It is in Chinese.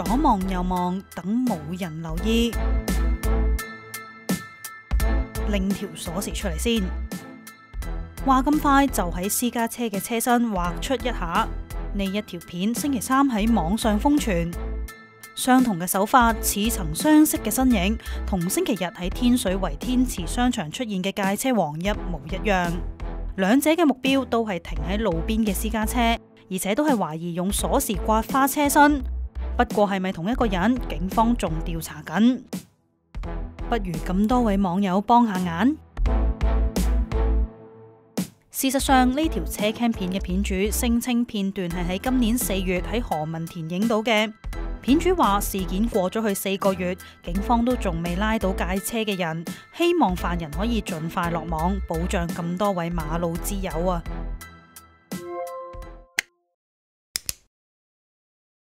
左望右望，等冇人留意，拧条锁匙出嚟先。话咁快就喺私家车嘅车身画出一下，呢一条片星期三喺网上疯传，相同嘅手法，似曾相识嘅身影，同星期日喺天水围天池商场出现嘅界车王一模一样。两者嘅目标都系停喺路边嘅私家车，而且都系怀疑用锁匙刮花车身。不过系咪同一个人？警方仲调查紧，不如咁多位网友帮下眼。事实上，呢条车 cam 片嘅片主声称片段系喺今年四月喺何文田影到嘅。片主话事件过咗去四个月，警方都仲未拉到戒车嘅人，希望犯人可以尽快落网，保障咁多位马路之友啊！